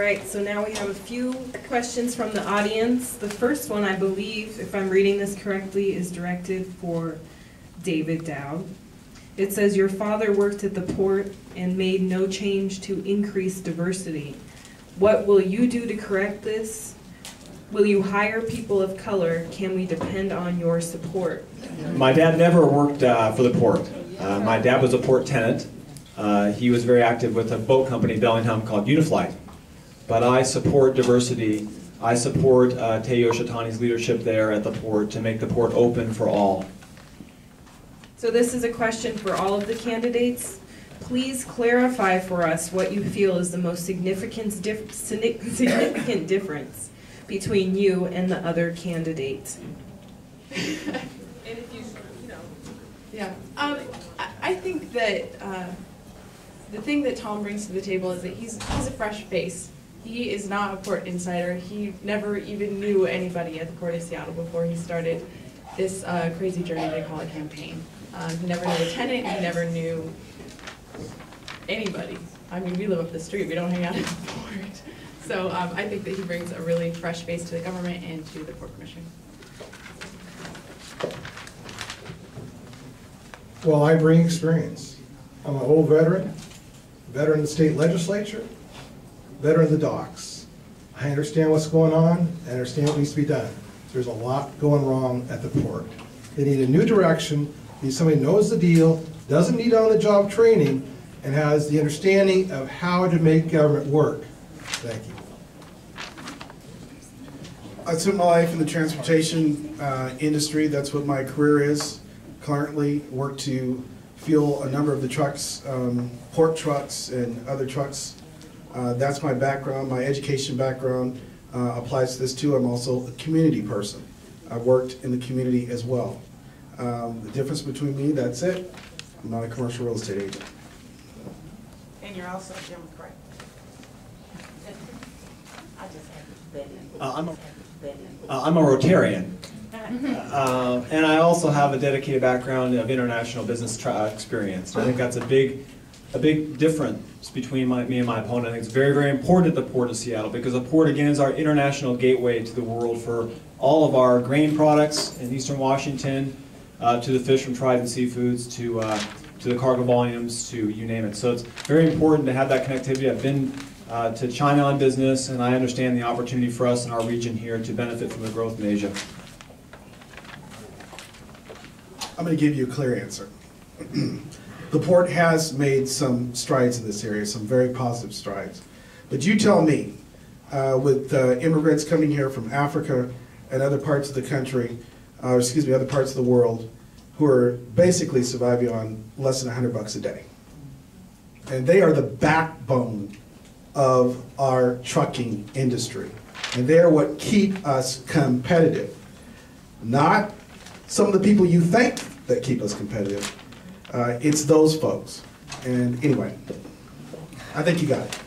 right, so now we have a few questions from the audience. The first one, I believe, if I'm reading this correctly, is directed for David Doud. It says, "Your father worked at the port and made no change to increase diversity. What will you do to correct this? Will you hire people of color? Can we depend on your support?" My dad never worked uh, for the port. Uh, my dad was a port tenant. Uh, he was very active with a boat company in Bellingham called Uniflite. But I support diversity. I support uh, Tay Yoshitani's leadership there at the port to make the port open for all. So this is a question for all of the candidates. Please clarify for us what you feel is the most significant, dif- significant difference between you and the other candidate. And if you, you know. Yeah, um, I, I think that, uh, the thing that Tom brings to the table is that he's, he's a fresh face. He is not a port insider. He never even knew anybody at the Port of Seattle before he started this, uh, crazy journey they call a campaign. Um, he never knew a tenant, he never knew anybody. I mean, we live up the street, we don't hang out at the port. So, um, I think that he brings a really fresh face to the government and to the Port Commission. Well, I bring experience. I'm an old veteran, veteran of the state legislature, veteran of the docks. I understand what's going on, I understand what needs to be done. There's a lot going wrong at the port. They need a new direction, need somebody who knows the deal, doesn't need on-the-job training, and has the understanding of how to make government work. Thank you. I spent my life in the transportation uh, industry. That's what my career is. Currently, work to fuel a number of the trucks, um, port trucks and other trucks. Uh, that's my background. My education background uh, applies to this too. I'm also a community person. I worked in the community as well. Um, the difference between me, that's it. I'm not a commercial real estate agent. And you're also a Democrat. I just had to bet in. Uh, I'm a- Just had to bet in. Uh, I'm a Rotarian. Uh, and I also have a dedicated background of international business tra- experience. I think that's a big, a big difference between my, me and my opponent. I think it's very, very important at the Port of Seattle because the port, again, is our international gateway to the world for all of our grain products in eastern Washington, uh, to the fish from Trident Seafoods, to, uh, to the cargo volumes, to you name it. So it's very important to have that connectivity. I've been uh, to China on business, and I understand the opportunity for us in our region here to benefit from the growth in Asia. I'm going to give you a clear answer. The port has made some strides in this area, some very positive strides. But you tell me, uh, with uh, immigrants coming here from Africa and other parts of the country, uh, excuse me, other parts of the world, who are basically surviving on less than 100 bucks a day. And they are the backbone of our trucking industry. And they are what keep us competitive. Not some of the people you think that keep us competitive. Uh, it's those folks. And anyway, I think you got it.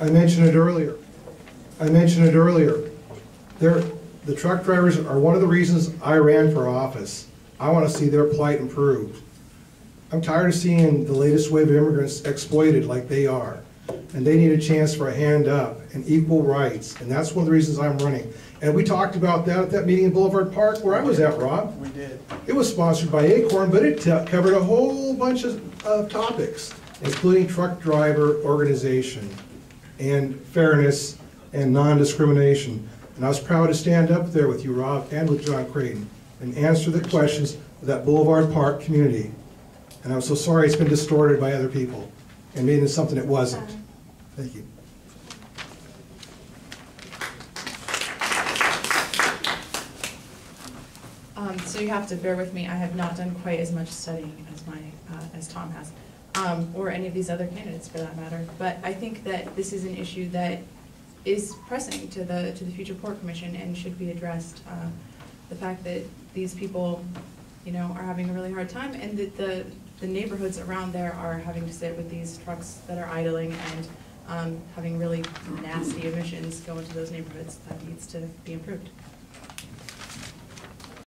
I mentioned it earlier. I mentioned it earlier. The truck drivers are one of the reasons I ran for office. I want to see their plight improved. I'm tired of seeing the latest wave of immigrants exploited like they are. And they need a chance for a hand up and equal rights, and that's one of the reasons I'm running. And we talked about that at that meeting in Boulevard Park where I was at, Rob. We did. It was sponsored by Acorn, but it covered a whole bunch of, of topics, including truck driver organization and fairness and non-discrimination. And I was proud to stand up there with you, Rob, and with John Creighton, and answer the questions of that Boulevard Park community. And I'm so sorry it's been distorted by other people and made into something it wasn't. Thank you. Um, so you have to bear with me, I have not done quite as much studying as my, uh, as Tom has, um, or any of these other candidates for that matter. But I think that this is an issue that is pressing to the, to the future port commission and should be addressed. Uh, The fact that these people, you know, are having a really hard time and that the, the neighborhoods around there are having to sit with these trucks that are idling and, um, having really nasty emissions go into those neighborhoods, that needs to be improved.